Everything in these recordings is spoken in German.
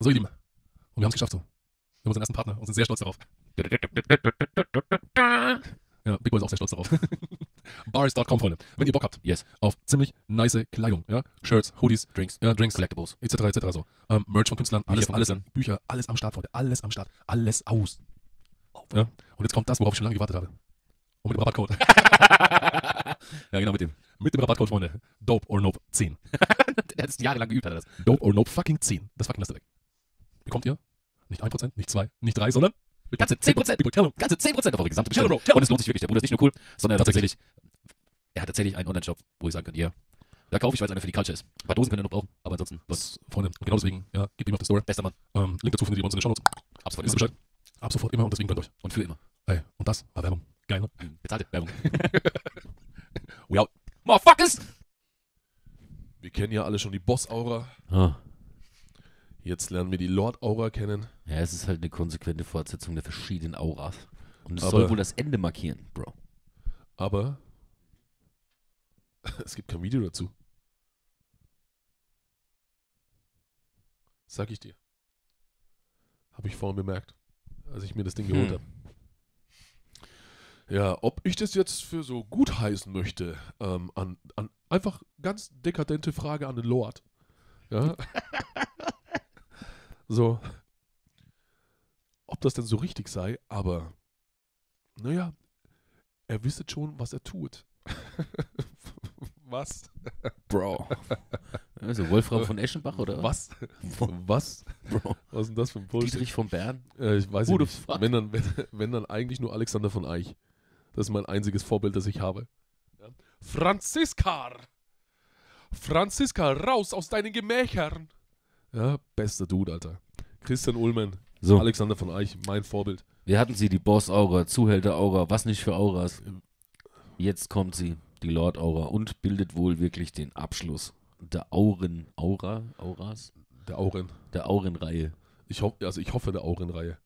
So, ihr Lieben. Und wir haben es geschafft so. Wir haben unseren ersten Partner und sind sehr stolz darauf. Ja, Big Boy ist auch sehr stolz darauf. Bars.com, Freunde. Wenn ihr Bock habt Yes. auf ziemlich nice Kleidung, ja, Shirts, Hoodies, Drinks. ja, Drinks, Collectibles. etc., etc. so. Ähm, Merch von Künstlern, alles, von alles, Künstlern. Bücher, alles am Start, Freunde. Alles am Start. Alles aus. Ja. Und jetzt kommt das, worauf ich schon lange gewartet habe. Und mit dem Rabattcode. ja, genau, mit dem. Mit dem Rabattcode, Freunde. Dope or Nope 10. Der hat es jahrelang geübt, hat er das. Dope or Nope fucking 10. Das fucking ihr weg. Bekommt ihr nicht 1%, nicht 2, nicht 3, sondern Ganze 10%. Big Boy, tell 'em. Ganze 10% auf eure gesamte Bestellung. Und es lohnt sich wirklich. Der Bruder ist nicht nur cool, sondern er hat Tatsächlich. er hat tatsächlich einen Online-Shop, wo ich sagen kann, ja, da kaufe ich, weil es einer für die Culture ist. Ein paar Dosen könnt ihr noch brauchen, aber ansonsten, Das, Freunde, genau deswegen, ja, gebt ihm auf die Store. bester Mann. Ähm, Link dazu findet ihr bei uns in den Shownotes. Ab sofort. Wisst ihr Bescheid? Ab sofort immer und deswegen bleibt euch. Und für immer. Ey, und das war Werbung. Geil, ne? Mhm. Bezahlte Werbung. We out. Motherfuckers! Wir kennen ja alle schon die Boss-Aura. Ah. Jetzt lernen wir die Lord-Aura kennen. Ja, es ist halt eine konsequente Fortsetzung der verschiedenen Auras. Und es Aber- soll wohl das Ende markieren, Bro. Aber es gibt kein Video dazu. Sag ich dir. Habe ich vorhin bemerkt, als ich mir das Ding geholt Hm. habe. Ja, ob ich das jetzt für so gut heißen möchte, ähm, an, an einfach ganz dekadente Frage an den Lord. Ja. so. Ob das denn so richtig sei, aber naja, er wisse schon, was er tut. was? Bro. Also Wolfram von Eschenbach oder? Was? Was? Bro. Was ist denn das für ein Bullshit? Dietrich von Bern? Äh, ich weiß the nicht. Wenn dann, wenn, wenn dann eigentlich nur Alexander von Eich. Das ist mein einziges Vorbild, das ich habe. Ja. Franziska! Franziska, raus aus deinen Gemächern! Ja, bester Dude, Alter. Christian Ullmann, So, Alexander von Eich, mein Vorbild. wir hatten sie, die Boss-Aura, Zuhälter-Aura, was nicht für Auras. Jetzt kommt sie, die Lord-Aura, und bildet wohl wirklich den Abschluss der Auren-Aura, Auras? Der Auren. Der Auren-Reihe. Ich hoffe, also ich hoffe der Aurenreihe.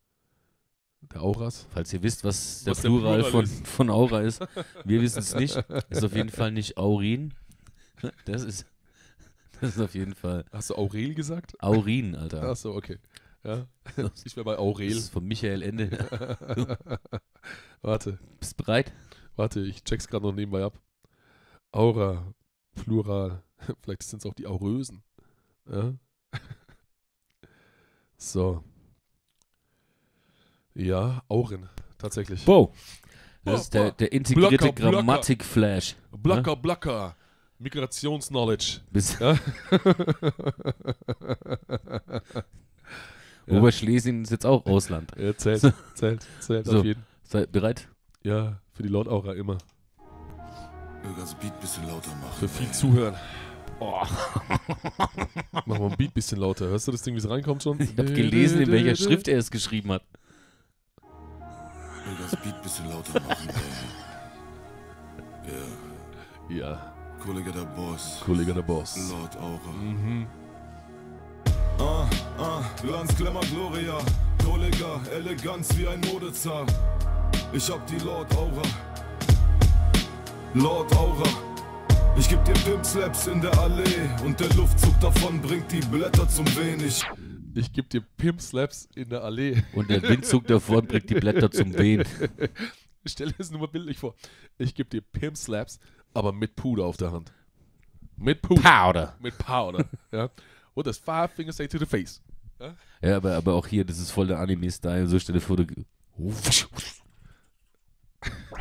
Der Auras. Falls ihr wisst, was der Was der Plural, Plural von, von Aura ist, wir wissen es nicht. Ist auf jeden Fall nicht Aurin. Das ist, das ist auf jeden Fall Hast du Aurel gesagt? Aurin, Alter. Achso, okay. Ja. Das Ich wäre bei Das Aurel. ist von Michael Ende. warte, Bist du bereit? warte, ich check's gerade noch nebenbei ab. Aura, Plural. Vielleicht sind es auch die Aurösen. Ja. So. Ja, Auren, tatsächlich. Bo. Das ist der, der integrierte. Grammatik-Flash. Blacker, Blacker. Migrationsknowledge. Ja. Oberschlesien ist jetzt auch Ausland. Ja, zählt, zählt, zählt So. auf jeden. Seid bereit? Ja, für die Lord-Aura immer. Das Beat bisschen lauter machen. Für viel Zuhören. Mach mal ein Beat bisschen lauter. Hörst du das Ding, wie es reinkommt schon? Ich habe gelesen, in welcher Schrift er es geschrieben hat. Das Beat bisschen lauter machen. ey. Ja, Ja, Kollege der Boss. Kollege der Boss. Lord Aura. Mhm. Ah, ah, Glanz, Glamour, Gloria. Kollege, Eleganz wie ein Modezar. Ich hab die Lord Aura. Lord Aura. Ich geb dir Pimp Slaps in der Allee und der Luftzug davon bringt die Blätter zum wenig. Ich geb dir Pimp Slaps in der Allee. Und der Windzug davon bringt die Blätter zum Wehen. Stell dir das nur mal bildlich vor. Ich geb dir Pimp Slaps, aber mit Puder auf der Hand. Mit Puder. Powder. Mit Powder. ja. Und das Five Fingers say to the face. Ja, aber, aber auch hier, das ist voll der Anime-Style. So stell dir vor, du.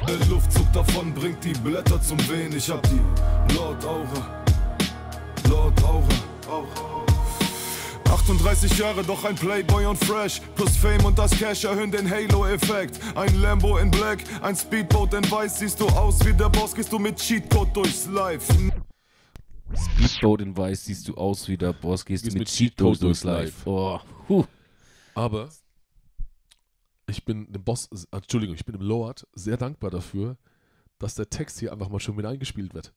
Der Luftzug davon bringt die Blätter zum Wehen. Ich hab die Lord Aura. Lord Aura. Aura. 38 Jahre, doch ein Playboy und fresh. Plus Fame und das Cash erhöhen den Halo-Effekt. Ein Lambo in Black, ein Speedboat in Weiß. Siehst du aus wie der Boss, gehst du mit Cheatcode durchs Live. Speedboat in Weiß siehst du aus wie der Boss, gehst Gehst mit mit Cheetos Cheetos durchs durchs Live. Oh, huh. Aber ich bin dem Boss, Entschuldigung, ich bin dem Lord sehr dankbar dafür, dass der Text hier einfach mal schon mit eingespielt wird.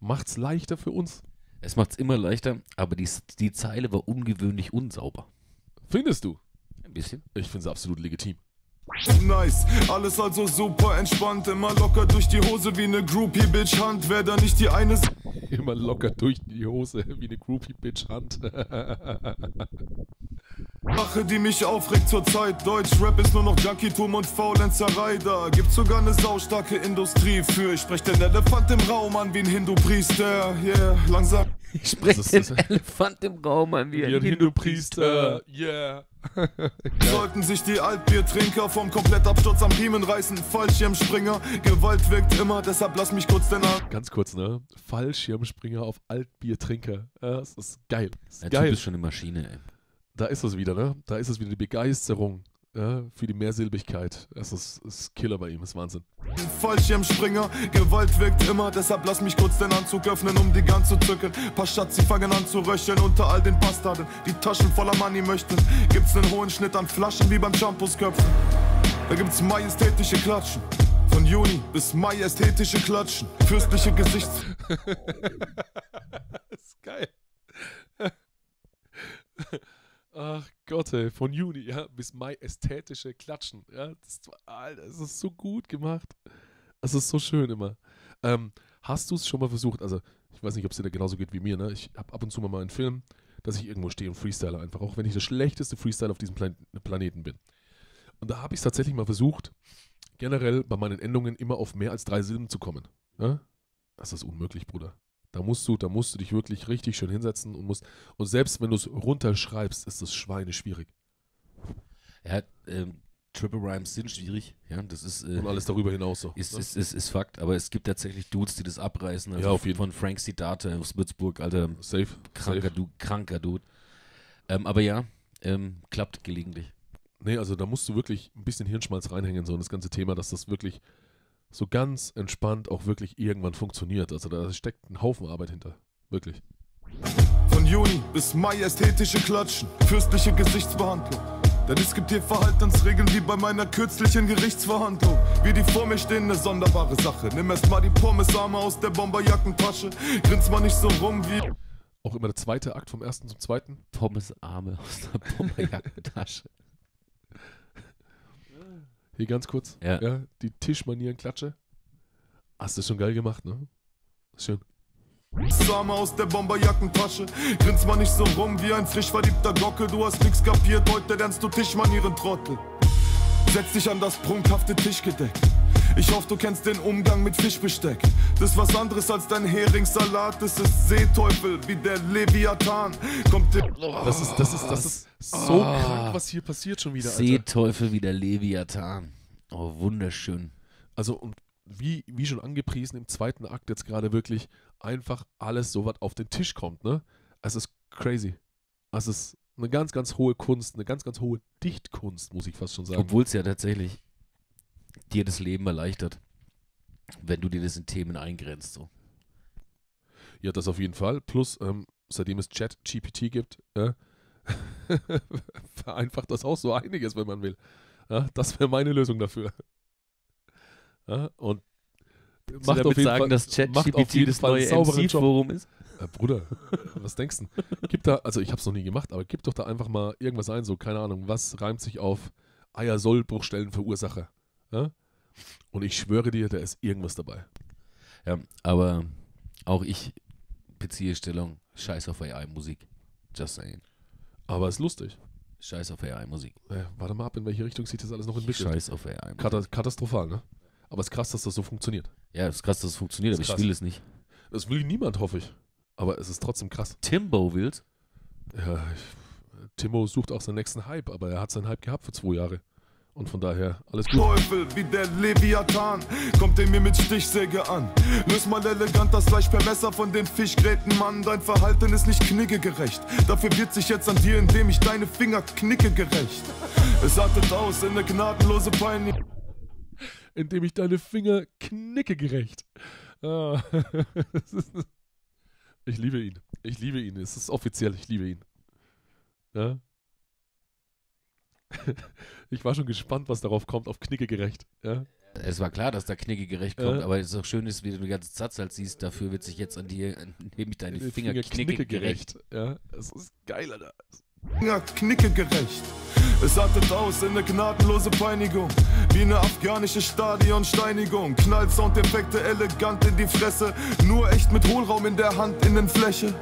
Macht's leichter für uns. Es macht's immer leichter, aber die, die Zeile war ungewöhnlich unsauber. Findest du? Ein bisschen. Ich finde es absolut legitim. Nice, alles also super entspannt. Immer locker durch die Hose wie eine Groupie-Bitch-Hand. Wer da nicht die eine Immer locker durch die Hose wie eine Groupie-Bitch-Hand. Sache, die mich aufregt zur Zeit. Deutsch-Rap ist nur noch Junkie-Tum und Faulenzerei. Da gibt's sogar eine saustarke Industrie für. Ich sprech den Elefant im Raum an wie ein Hindu-Priester. Yeah, langsam. Ich spreche ist den? Elefant im Raum an wie Wie ein ein Hindu-Priester. Hindu-Priester. Yeah. Sollten sich die Altbiertrinker vom Komplettabsturz am Riemen reißen. Fallschirmspringer, Gewalt wirkt immer, deshalb lass mich kurz den Arm. Ganz kurz, ne? Fallschirmspringer auf Altbiertrinker. Das ist geil. Das ist Der geil. Typ ist schon eine Maschine, ey. Da ist es wieder, ne? Da ist es wieder die Begeisterung ja, für die Mehrsilbigkeit. Das ist, ist Killer bei ihm, ist Wahnsinn. Fallschirmspringer, Gewalt wirkt immer, deshalb lass mich kurz den Anzug öffnen, um die Gans zu zücken. Paar Schatz, sie fangen an zu röcheln unter all den Bastarden, die Taschen voller Money möchten. Gibt's einen hohen Schnitt an Flaschen wie beim Shampoosköpfen. Da gibt's majestätische Klatschen. Von Juni bis Mai ästhetische Klatschen. Fürstliche Gesichts. Das ist geil. Ach Gott, ey. Von Juni, ja, bis Mai ästhetische Klatschen. Ja, das, Alter, das ist so gut gemacht. Es ist so schön immer. Ähm, hast du es schon mal versucht? Also, ich weiß nicht, ob es dir da genauso geht wie mir, ne? Ich habe ab und zu mal einen Film, dass ich irgendwo stehe und freestyle einfach, auch wenn ich der schlechteste Freestyle auf diesem Plan Planeten bin. Und da habe ich es tatsächlich mal versucht, generell bei meinen Endungen immer auf mehr als drei Silben zu kommen. Ja? Das ist unmöglich, Bruder. Da musst du, da musst du dich wirklich richtig schön hinsetzen und musst. Und selbst wenn du es runterschreibst, ist das Schweine schwierig. Er hat, ähm, Triple Rhymes sind schwierig, ja, das ist, äh, Und alles darüber hinaus so. ist, ne? ist, ist, ist Fakt, aber es gibt tatsächlich Dudes, die das abreißen. Also Ja, auf jeden Von Frank Sidata aus Würzburg, alter, safe. kranker, safe. du, kranker Dude. Ähm, aber ja, ähm, klappt gelegentlich. Nee, also da musst du wirklich ein bisschen Hirnschmalz reinhängen, so in das ganze Thema, dass das wirklich so ganz entspannt auch wirklich irgendwann funktioniert. Also da steckt ein Haufen Arbeit hinter. Wirklich. Von Juni bis Mai ästhetische Klatschen. Fürstliche Gesichtsbehandlung. Denn es gibt hier Verhaltensregeln wie bei meiner kürzlichen Gerichtsverhandlung. Wie die vor mir stehen, eine sonderbare Sache. Nimm erst mal die Pommesarme aus der Bomberjackentasche. Grins mal nicht so rum wie. Auch immer der zweite Akt vom ersten zum zweiten. Pommes Arme aus der Bomberjackentasche. Hier ganz kurz. Ja. die Tischmanieren-Klatsche. Hast du schon geil gemacht, ne? Schön. Arme aus der Bomberjackentasche. Grins mal nicht so rum wie ein frisch verliebter Gockel. Du hast nix kapiert, heute lernst du Tischmanieren, Trottel. Setz dich an das prunkhafte Tischgedeck. Ich hoffe, du kennst den Umgang mit Fischbesteck. Das ist was anderes als dein Heringssalat. Das ist Seeteufel wie der Leviathan. Kommt dir. Das ist, das ist, das ist so krank, was hier passiert schon wieder, Alter. Seeteufel wie der Leviathan. Oh, wunderschön. Also, und wie, wie schon angepriesen, im zweiten Akt jetzt gerade wirklich einfach alles so was auf den Tisch kommt, ne? Es ist crazy. Es ist eine ganz, ganz hohe Kunst, eine ganz, ganz hohe Dichtkunst, muss ich fast schon sagen. Obwohl es ja tatsächlich dir das Leben erleichtert, wenn du dir das in Themen eingrenzt. So. Ja, das auf jeden Fall. Plus, ähm, seitdem es Chat-GPT gibt, äh, vereinfacht das auch so einiges, wenn man will. Ja, das wäre meine Lösung dafür. Ja, und Willst du damit sagen, dass macht auf ChatGPT jeden das Fall neue. MC-Forum ist? Äh, Bruder, was denkst du? Gib da, also ich habe es noch nie gemacht, aber gib doch da einfach mal irgendwas ein, so, keine Ahnung, was reimt sich auf Eier soll Bruchstellen Verursacher. Ja? Und ich schwöre dir, da ist irgendwas dabei. Ja, aber auch ich beziehe Stellung, scheiß auf AI-Musik. Just saying. Aber ist lustig. Scheiß auf AI-Musik. Äh, warte mal ab, in welche Richtung sich das alles noch entwickelt. Scheiß auf AI-Musik. Kata- Katastrophal, ne? Aber es ist krass, dass das so funktioniert. Ja, ist krass, dass es funktioniert, aber krass. ich will es nicht. Das will niemand, hoffe ich. Aber es ist trotzdem krass. Timbo will's. Ja, ich, Timo sucht auch seinen nächsten Hype, aber er hat seinen Hype gehabt für zwei Jahre. Und von daher, alles gut. Teufel wie der Leviathan kommt er mir mit Stichsäge an. Löst mal elegant das Fleisch per Messer von den Fischgräten, Mann. Dein Verhalten ist nicht knickegerecht. Dafür wird sich jetzt an dir, indem ich deine Finger knicke gerecht. Es artet aus in eine gnadenlose Peinigung. Indem ich deine Finger knicke gerecht. Ah, ich liebe ihn. Ich liebe ihn. Es ist offiziell, ich liebe ihn. Ja? Ich war schon gespannt, was darauf kommt, auf knicke gerecht. Ja? Es war klar, dass da Knicke gerecht kommt, aber es ist auch schön, ist, wie du den ganzen Satz halt siehst, dafür wird sich jetzt an dir, indem ich deine Die Finger, knicke gerecht. Ja, es ist geil, Alter. Finger knicke gerecht. Es artet aus in eine gnadenlose Peinigung. Wie eine afghanische Stadionsteinigung. Knall Soundeffekte elegant in die Fresse. Nur echt mit Hohlraum in der Hand, Innenfläche.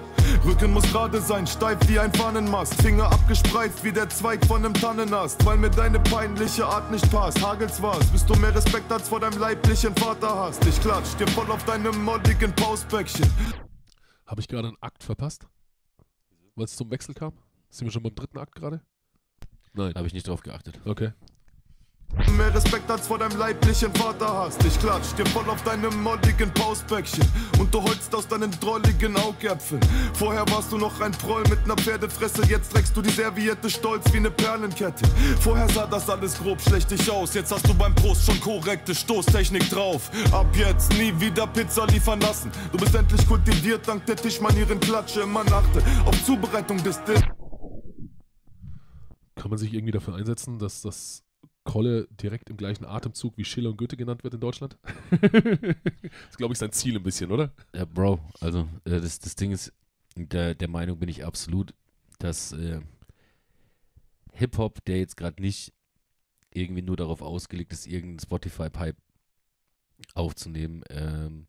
Rücken muss gerade sein, steif wie ein Pfannenmast. Finger abgespreizt wie der Zweig von nem Tannenast. Weil mir deine peinliche Art nicht passt. Hagels was, bis du mehr Respekt als vor deinem leiblichen Vater hast. Ich klatsch dir voll auf deinem moddigen Pausbäckchen. Habe ich gerade einen Akt verpasst? Weil es zum Wechsel kam? Sind wir schon beim dritten Akt gerade? Nein. Da habe ich nicht drauf geachtet. Okay. Mehr Respekt als vor deinem leiblichen Vater hast. Ich klatsch dir voll auf deinem moddigen Pausbäckchen. Und du holst aus deinen drolligen Augäpfeln. Vorher warst du noch ein Proll mit ner Pferdefresse. Jetzt trägst du die Serviette stolz wie ne Perlenkette. Vorher sah das alles grob schlechtig aus. Jetzt hast du beim Prost schon korrekte Stoßtechnik drauf. Ab jetzt nie wieder Pizza liefern lassen. Du bist endlich kultiviert dank der Tischmanieren Klatsche. Man achte auf Zubereitung des Dill. Kann man sich irgendwie dafür einsetzen, dass das Kolle direkt im gleichen Atemzug wie Schiller und Goethe genannt wird in Deutschland? das ist, glaube ich, sein Ziel ein bisschen, oder? Ja, Bro, also äh, das, das Ding ist, der, der Meinung bin ich absolut, dass äh, Hip-Hop, der jetzt gerade nicht irgendwie nur darauf ausgelegt ist, irgendeinen Spotify-Pipe aufzunehmen, ähm,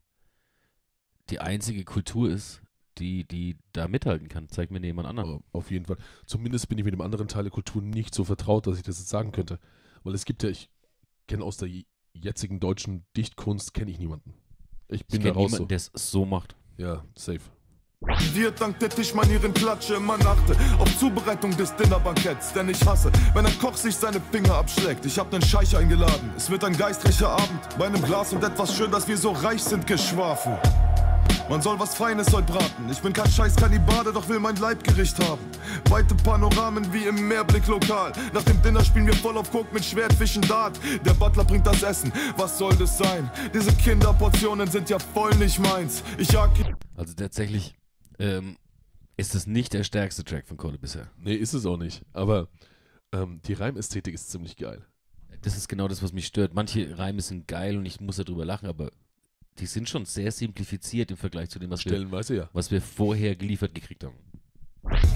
die einzige Kultur ist, die, die da mithalten kann. Zeig mir jemand anderen. Aber auf jeden Fall. Zumindest bin ich mit dem anderen Teil der Kultur nicht so vertraut, dass ich das jetzt sagen könnte. Weil es gibt ja, ich kenne aus der jetzigen deutschen Dichtkunst, kenne ich niemanden. Ich Ich bin da kenne raus. niemanden, So. der es so macht. Ja, safe. Wir dank der Tischmanieren Klatsche, man achte auf Zubereitung des Dinnerbanketts. Denn ich hasse, wenn ein Koch sich seine Finger abschlägt. Ich hab den Scheich eingeladen, es wird ein geistreicher Abend. Bei einem Glas und etwas schön, dass wir so reich sind, geschwafel. Man soll was Feines heute braten. Ich bin kein scheiß Kannibale, doch will mein Leibgericht haben. Weite Panoramen wie im Mehrblick-Lokal. Nach dem Dinner spielen wir voll auf Coke mit Schwertfischen Dart. Der Butler bringt das Essen, was soll das sein? Diese Kinderportionen sind ja voll nicht meins. Ich jag Also tatsächlich ähm, ist es nicht der stärkste Track von Kolle bisher. Nee, ist es auch nicht. Aber ähm, die Reimästhetik ist ziemlich geil. Das ist genau das, was mich stört. Manche Reime sind geil und ich muss darüber lachen, aber die sind schon sehr simplifiziert im Vergleich zu dem, was wir, ja. was wir vorher geliefert gekriegt haben.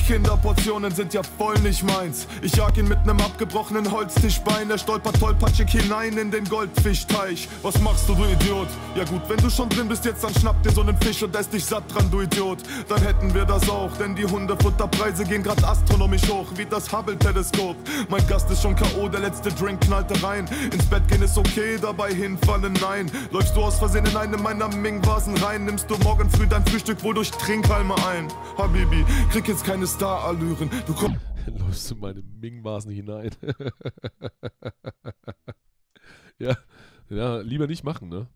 Kinderportionen sind ja voll nicht meins. Ich jag ihn mit nem abgebrochenen Holztischbein. Er stolpert tollpatschig hinein in den Goldfischteich. Was machst du, du Idiot? Ja gut, wenn du schon drin bist, jetzt dann schnapp dir so nen Fisch und ess dich satt dran, du Idiot. Dann hätten wir das auch, denn die Hundefutterpreise gehen grad astronomisch hoch, wie das Hubble-Teleskop. Mein Gast ist schon K.O., der letzte Drink knallte rein. Ins Bett gehen ist okay, dabei hinfallen nein. Läufst du aus Versehen in eine meiner Ming-Vasen rein, nimmst du morgen früh dein Frühstück wohl durch Trinkhalme ein. Habibi, krieg jetzt keine Star-Allüren. Du kommst Läufst du in meine Ming-Maßen hinein. ja, ja, lieber nicht machen, ne?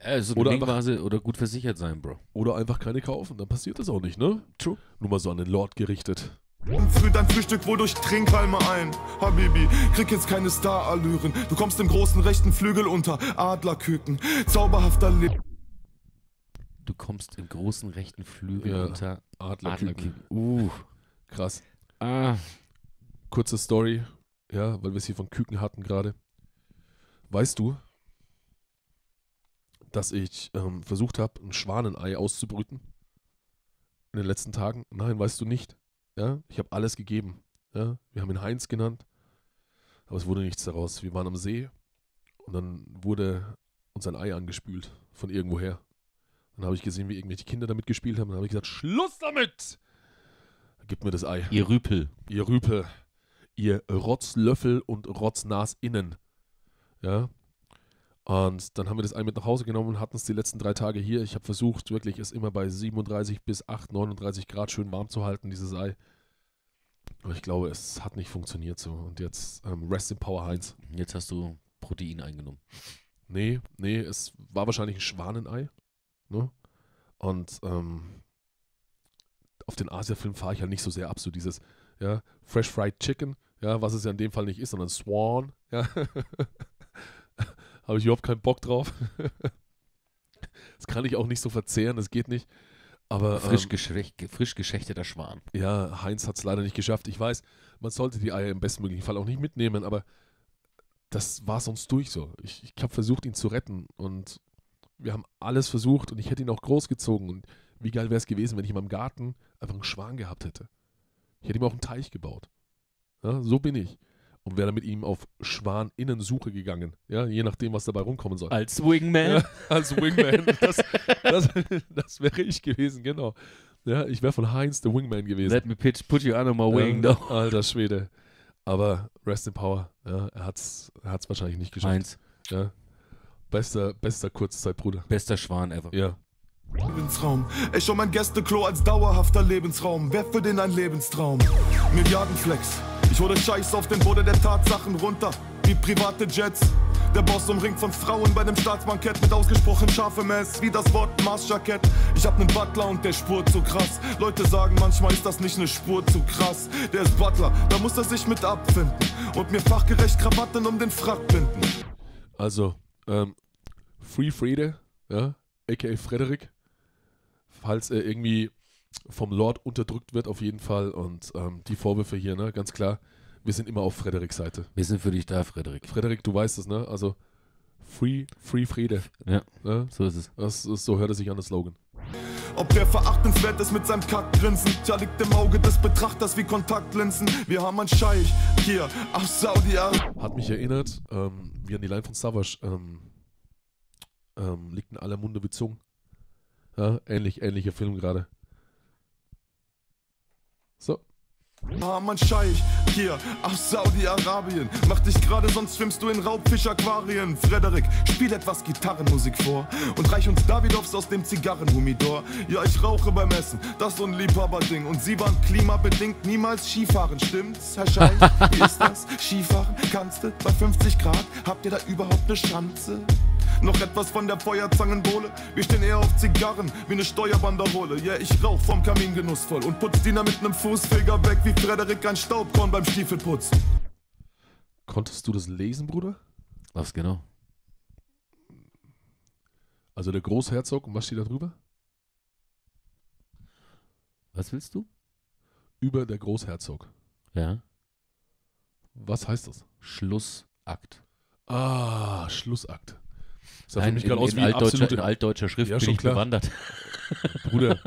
Also Oder einfach- oder gut versichert sein, Bro. Oder einfach keine kaufen, dann passiert das auch nicht, ne? True. Nur mal so an den Lord gerichtet. früh dein Frühstück wohl durch Trinkhalme ein. Habibi, krieg jetzt keine Star-Allüren. Du kommst im großen rechten Flügel unter Adlerküken. Zauberhafter Lip. Du kommst im großen rechten Flügel Ja. unter Adlerküken. Adlerküken. Uh. Krass. Ah. Kurze Story, ja, weil wir es hier von Küken hatten gerade. Weißt du, dass ich ähm, versucht habe, ein Schwanenei auszubrüten? In den letzten Tagen? Nein, weißt du nicht. Ja, ich habe alles gegeben. Ja, wir haben ihn Heinz genannt, aber es wurde nichts daraus. Wir waren am See und dann wurde uns ein Ei angespült von irgendwoher. Dann habe ich gesehen, wie irgendwelche Kinder damit gespielt haben. Dann habe ich gesagt, Schluss damit! Gib mir das Ei. Ihr Rüpel. Ihr Rüpel, ihr Rotzlöffel und Rotznasinnen. Ja. Und dann haben wir das Ei mit nach Hause genommen und hatten es die letzten drei Tage hier. Ich habe versucht, wirklich es immer bei 37 bis 8, 39 Grad schön warm zu halten, dieses Ei. Aber ich glaube, es hat nicht funktioniert so. Und jetzt ähm, Rest in Power Heinz. Jetzt hast du Protein eingenommen. Nee, nee, es war wahrscheinlich ein Schwanenei. Ne? Und ähm, auf den Asia-Film fahre ich halt nicht so sehr ab, so dieses, ja, Fresh Fried Chicken, ja, was es ja in dem Fall nicht ist, sondern Swan, ja. Habe ich überhaupt keinen Bock drauf. das kann ich auch nicht so verzehren, das geht nicht. Aber Frisch, ähm, frisch geschächteter Schwan. ja, Heinz hat es leider nicht geschafft. Ich weiß, man sollte die Eier im bestmöglichen Fall auch nicht mitnehmen, aber das war sonst durch so. Ich, ich habe versucht, ihn zu retten und wir haben alles versucht und ich hätte ihn auch großgezogen. Und wie geil wäre es gewesen, wenn ich in meinem Garten einfach einen Schwan gehabt hätte. Ich hätte ihm auch einen Teich gebaut. Ja, so bin ich. Und wäre dann mit ihm auf Schwaninnensuche gegangen. Ja, je nachdem, was dabei rumkommen soll. Als Wingman. Ja, als Wingman. Das, das, das wäre ich gewesen, genau. Ja, ich wäre von Heinz der Wingman gewesen. Let me pitch, put you under my wing, though. Alter Schwede. Aber Rest in Power, ja, er hat's, er hat's wahrscheinlich nicht geschafft. Heinz, Ja. Bester, bester Kurzzeitbruder. bester Schwan ever. Ja. Lebensraum. Ich schon mein Gästeklo als dauerhafter Lebensraum. Wer für den ein Lebenstraum? Milliardenflex. Ich hole Scheiß auf den Boden der Tatsachen runter. Wie private Jets. Der Boss umringt von Frauen bei dem Staatsbankett mit ausgesprochen scharfem Mess, wie das Wort Marsjackett. Ich hab nen Butler und der spurt so krass. Leute sagen, manchmal ist das nicht ne Spur zu krass. Der ist Butler, da muss er sich mit abfinden. Und mir fachgerecht Krawatten um den Frack binden. Also, ähm, Free Frede, ja, aka Frederik, falls er irgendwie vom Lord unterdrückt wird, auf jeden Fall. Und ähm, die Vorwürfe hier, ne, ganz klar, wir sind immer auf Frederiks Seite. Wir sind für dich da, Frederik. Frederik, du weißt es, ne? Also, Free, Free Friede. Ja. Ne? So ist es. Das ist, so hört er sich an, das Slogan. Ob der verachtenswert ist mit seinem Kackgrinsen, tja liegt im Auge des Betrachters wie Kontaktlinsen. Wir haben einen Scheich hier aus Saudi-Arabien. Hat mich erinnert, ähm, wie an die Line von Savage, ähm, ähm, liegt in aller Munde bezogen. Ja, ähnlich, ähnlicher Film gerade. So. Haben einen Scheich hier aus Saudi-Arabien. Mach dich gerade, sonst schwimmst du in Raubfischaquarien. Frederik, spiel etwas Gitarrenmusik vor und reich uns Davidoffs aus dem Zigarrenhumidor. Ja, ich rauche beim Essen, das ist so ein Liebhaberding. Und Sie waren klimabedingt niemals Skifahren, stimmt's, Herr Scheich? Wie ist das? Skifahren? Kannst du? Bei 50 Grad? Habt ihr da überhaupt eine Schanze? Noch etwas von der Feuerzangenbowle? Wir stehen eher auf Zigarren, wie eine Steuerbanderole. Ja, yeah, ich rauch vom Kamin genussvoll und putz Diener mit nem Fußfeger weg, wie Frederik ein Staubkorn beim Stiefelputzen. Konntest du das lesen, Bruder? Was genau? Also der Großherzog, und was steht da drüber? Was willst du? Über der Großherzog. Ja. Was heißt das? Schlussakt. Ah, Schlussakt. Das sah für Nein, mich in, gerade aus wie altdeutscher, in absolute... altdeutscher Schrift Ja, bin ich klar. bewandert. Bruder,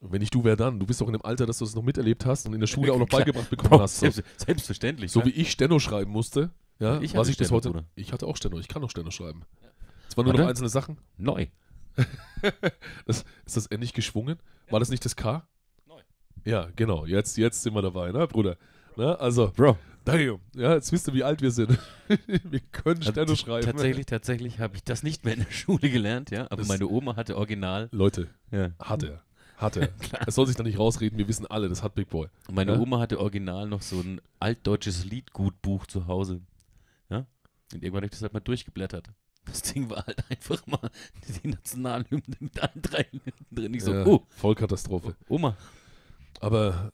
wenn ich du, wer dann? Du bist doch in dem Alter, dass du es noch miterlebt hast und in der Schule auch noch Klar. beigebracht bekommen hast. So, selbst, selbstverständlich. so ne? wie ich Steno schreiben musste. Ja, Ich was ich bis Steno, heute... Bruder. Ich hatte auch Steno, ich kann auch Steno schreiben. Es waren nur Warte. noch einzelne Sachen. Neu. Das, ist das endlich geschwungen? War das nicht das K? Neu. Ja, genau. Jetzt, jetzt sind wir dabei, ne, Bruder? Ne? Also, Bro. damn. Ja, jetzt wisst ihr, wie alt wir sind. wir können Steno schreiben. Tatsächlich, tatsächlich habe ich das nicht mehr in der Schule gelernt, ja. Aber Das- meine Oma hatte original. Leute, Ja. hat er. Hat er. Es soll sich da nicht rausreden, wir wissen alle, das hat Big Boy. Und meine Ja? Oma hatte original noch so ein altdeutsches Liedgutbuch zu Hause. Ja? Und irgendwann habe ich das halt mal durchgeblättert. Das Ding war halt einfach mal die Nationalhymne mit allen drei Linden drin. Ich so, ja, oh, Vollkatastrophe. Oma. Aber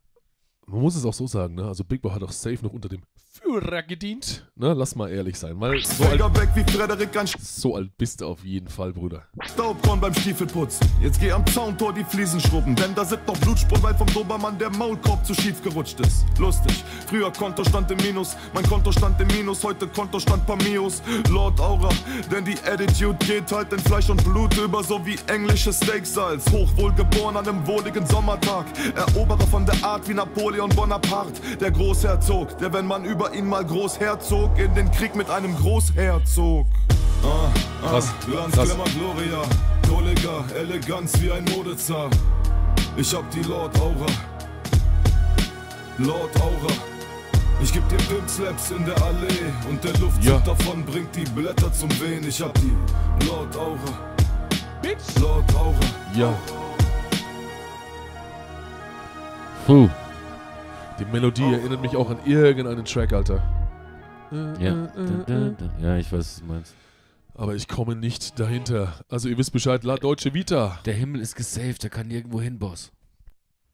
man muss es auch so sagen, ne? Also Big Boy hat auch safe noch unter dem Führer gedient. Ne? Lass mal ehrlich sein, weil so alt, so alt bist du auf jeden Fall, Bruder. Staubkorn beim Stiefelputzen. Jetzt geh am Zauntor die Fliesen schrubben, denn da sind noch Blutspuren, weil vom Dobermann der Maulkorb zu schief gerutscht ist. Lustig, früher Kontostand im Minus, mein Konto stand im Minus, heute Kontostand paar Mios. Lord Aura, denn die Attitude geht halt in Fleisch und Blut über, so wie englische Steaksalz. Hochwohlgeboren an einem wohligen Sommertag, Eroberer von der Art wie Napoleon Bonaparte, der Großherzog, der, wenn man über ihn mal Großherzog, in den Krieg mit einem Großherzog. Ah, ah, Krass, Glanz, krass. Glamour, Gloria, Kollega, Eleganz wie ein Modezar. Ich hab die Lord Aura. Lord Aura. Ich geb dir Pimp Slaps in der Allee und der Luftzug Ja. davon bringt die Blätter zum Wehen. Ich hab die Lord Aura. Lord Aura. Ja, Puh. Die Melodie erinnert mich auch an irgendeinen Track, Alter. Ja. Da, da, da. Ja, ich weiß, was du meinst. Aber ich komme nicht dahinter. Also ihr wisst Bescheid, La Deutsche Vita. Der Himmel ist gesaved, der kann nirgendwo hin, Boss.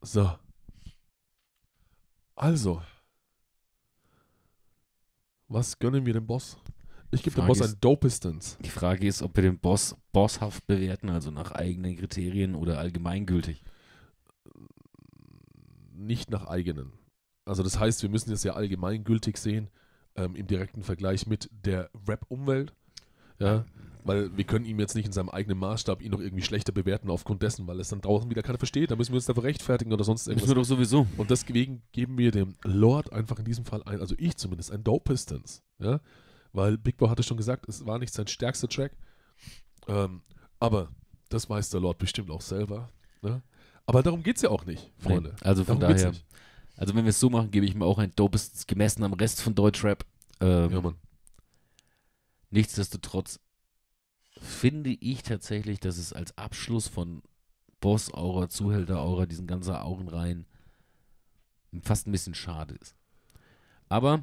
So. Also. Was gönnen wir dem Boss? Ich gebe dem Boss ist- ein Dopestance. Die Frage ist, ob wir den Boss bosshaft bewerten, also nach eigenen Kriterien oder allgemeingültig. Nicht nach eigenen. Also das heißt, wir müssen es ja allgemeingültig sehen, ähm, im direkten Vergleich mit der Rap-Umwelt. Ja, weil wir können ihm jetzt nicht in seinem eigenen Maßstab ihn noch irgendwie schlechter bewerten aufgrund dessen, weil es dann draußen wieder keiner versteht. Da müssen wir uns dafür rechtfertigen oder sonst Müssen irgendwas. wir doch sowieso. Und deswegen geben wir dem Lord einfach in diesem Fall ein, also ich zumindest, ein Dope Pistons. Ja? Weil Big Boy hatte schon gesagt, es war nicht sein stärkster Track. Ähm, aber das weiß der Lord bestimmt auch selber. Ne? Aber darum geht es ja auch nicht, Freunde. Nee, also von Darum daher. Also wenn wir es so machen, gebe ich mir auch ein dopes gemessen am Rest von Deutschrap. Ähm, Ja, Mann. Nichtsdestotrotz finde ich tatsächlich, dass es als Abschluss von Boss Aura, Zuhälter Aura, diesen ganzen Augenreihen fast ein bisschen schade ist. Aber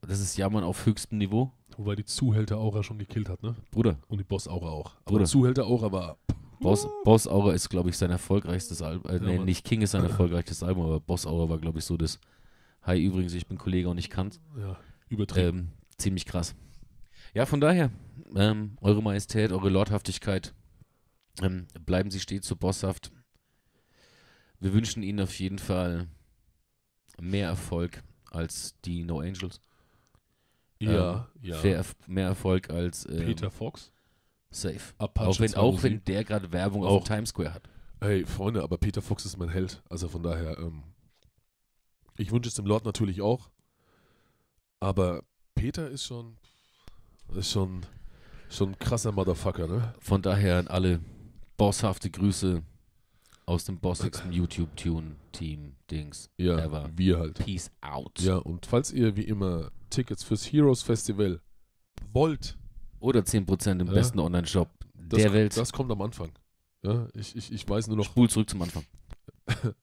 das ist Jammern auf höchstem Niveau. Wobei die Zuhälter-Aura schon gekillt hat, ne? Bruder, Und die Boss-Aura auch. Aber Bruder. Zuhälter-Aura war. Boss, Boss Aura ist, glaube ich, sein erfolgreichstes Album. Äh, nee, nicht King ist sein erfolgreichstes Album, aber Boss Aura war, glaube ich, so das. Hi, übrigens, ich bin Kollege und ich kann's. Ja, übertrieben. Ähm, ziemlich krass. Ja, von daher, ähm, Eure Majestät, Eure Lordhaftigkeit, ähm, bleiben Sie stets so bosshaft. Wir wünschen Ihnen auf jeden Fall mehr Erfolg als die No Angels. ja, ähm, ja. Mehr, mehr Erfolg als ähm, Peter Fox. Safe. Apache Auch wenn, auch 207. wenn der gerade Werbung Auch. auf Times Square hat. Hey, Freunde, aber Peter Fox ist mein Held. Also von daher, ähm, ich wünsche es dem Lord natürlich auch. Aber Peter ist schon, ist schon, schon ein krasser Motherfucker, ne? Von daher an alle bosshafte Grüße aus dem bossigsten YouTube-Tune-Team-Dings. Ja, Ever. wir halt. Peace out. Ja, und falls ihr wie immer Tickets fürs Heroes Festival wollt, Oder 10% im Ja. besten Online-Shop der Welt. das kommt am Anfang. Ja, ich, ich, ich weiß nur noch, Spul zurück zum Anfang.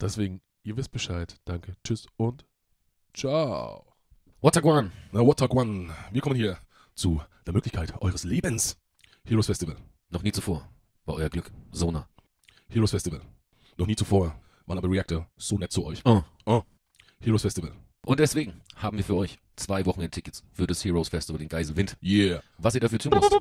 deswegen, ihr wisst Bescheid. Danke, tschüss und ciao. Wataguan. Na, what talk one? Wir kommen hier zu der Möglichkeit eures Lebens. Heroes Festival. Noch nie zuvor war euer Glück Sona. Heroes Festival. Noch nie zuvor waren aber Reactor so nett zu euch. Oh. Oh. Heroes Festival. Und deswegen haben wir für euch zwei Wochenendtickets für das Heroes Festival in Geiselwind. Yeah. Was ihr dafür tun müsst.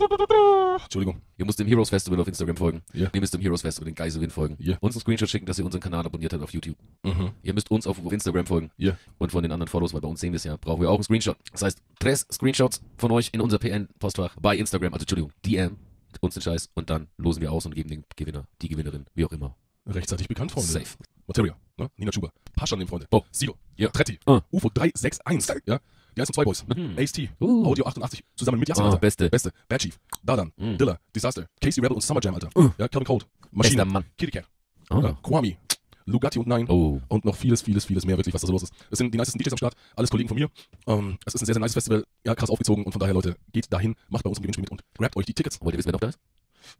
Entschuldigung. Ihr müsst dem Heroes Festival auf Instagram folgen. Ja. Ihr müsst dem Heroes Festival in Geiselwind folgen. Ja. Uns einen Screenshot schicken, dass ihr unseren Kanal abonniert habt auf YouTube. Mhm. Ihr müsst uns auf Instagram folgen. Ja. Und von den anderen Follows, weil bei uns sehen wir es ja, brauchen wir auch einen Screenshot. Das heißt, tres Screenshots von euch in unser PN-Postfach bei Instagram, also Entschuldigung, DM, uns den Scheiß und dann losen wir aus und geben den Gewinner, die Gewinnerin, wie auch immer. Rechtzeitig bekannt, Freunde. Safe. Materia. Ne? Nina Chuba. Pascha an dem Freunde. Oh. Sido. Ja. Tretti. Ah. UFO 361. Ja. Die heißen zwei Boys. Mhm. Ace T. Uh. Audio 88. Zusammen mit Yassin, Ah, Alter. beste. Beste. Bad Chief. Dadan. Mhm. Dilla. Disaster. Casey Rebel und Summer Jam, Alter. Uh. Ja, Calvin Cold. Maschine. Mann. Kitty Cat. Oh. Ja, Kwame. Lugatti und Nein. Oh. Und noch vieles, vieles, vieles mehr, wirklich, was da so los ist. Es sind die nicesten DJs am Start, alles Kollegen von mir. Ähm, es ist ein sehr, sehr nice Festival, ja, krass aufgezogen und von daher, Leute, geht dahin, macht bei uns ein Gewinnspiel mit und grabt euch die Tickets. Wollt ihr wissen, wer noch da ist?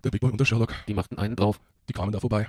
Der Big Boy und der Sherlock, Die machten einen drauf. die kamen da vorbei.